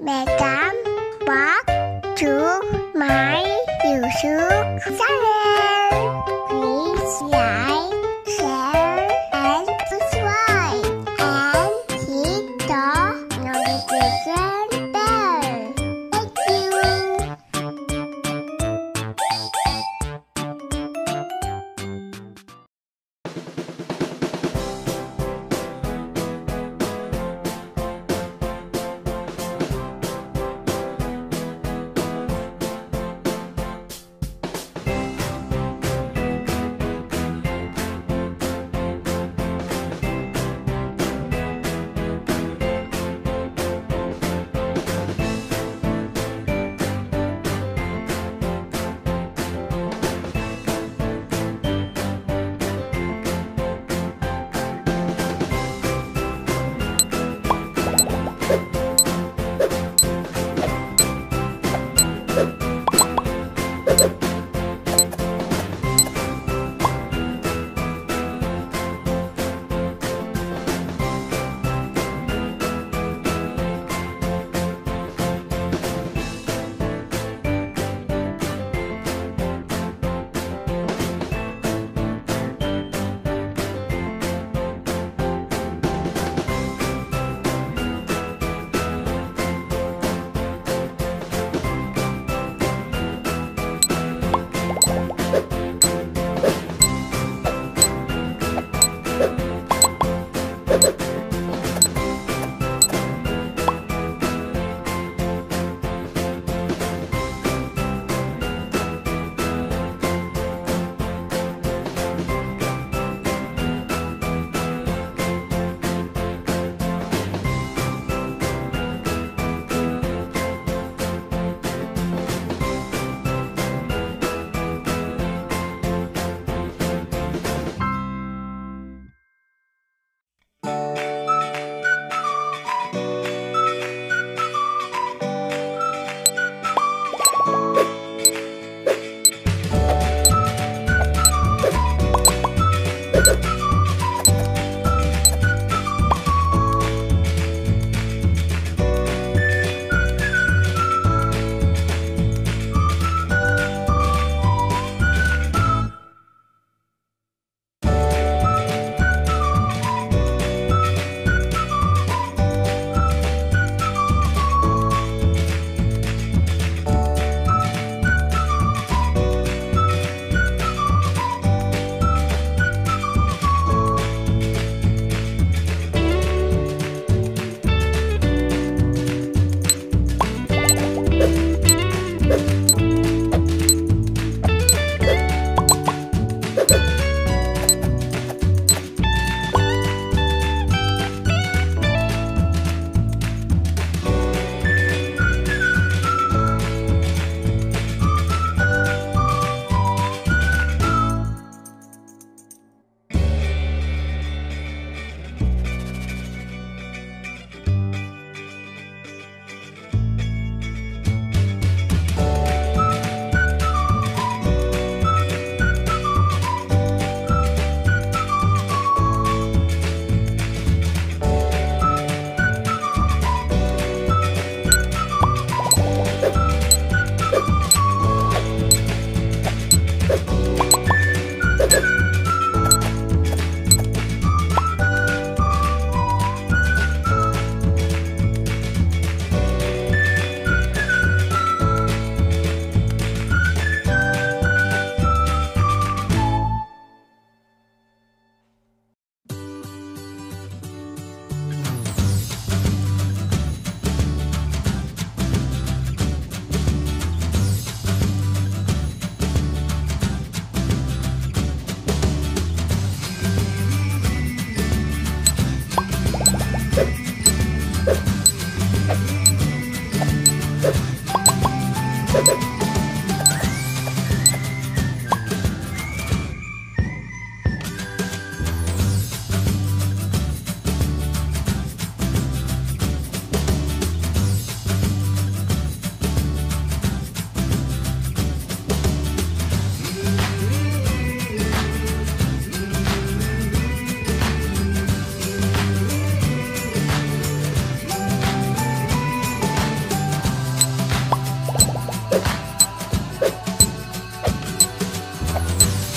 mẹ cảm bác trước mãi nhiều sướng.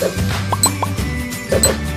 you